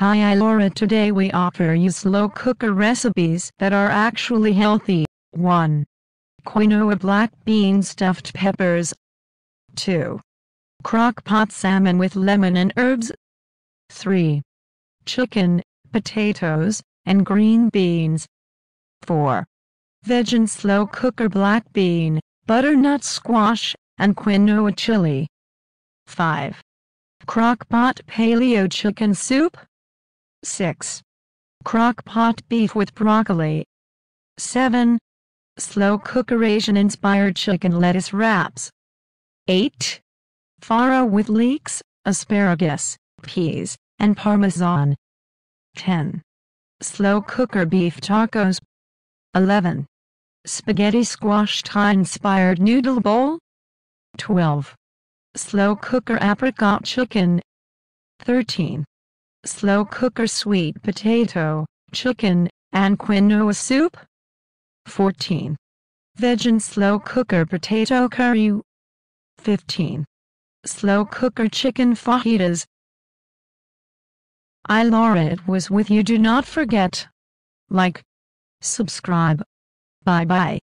Hi Laura today we offer you slow cooker recipes that are actually healthy. 1. Quinoa black bean stuffed peppers. 2. Crock pot salmon with lemon and herbs. 3. Chicken, potatoes, and green beans. 4. Vegan slow cooker black bean, butternut squash, and quinoa chili. 5. Crock pot paleo chicken soup. 6. Crock pot beef with broccoli. 7. Slow cooker Asian inspired chicken lettuce wraps. 8. Farro with leeks, asparagus, peas, and parmesan. 10. Slow cooker beef tacos. 11. Spaghetti squash Thai inspired noodle bowl. 12. Slow cooker apricot chicken. 13. Slow cooker sweet potato, chicken, and quinoa soup. 14. Vegan slow cooker potato curry. 15. Slow cooker chicken fajitas. I Laura it was with you do not forget. Like. Subscribe. Bye bye.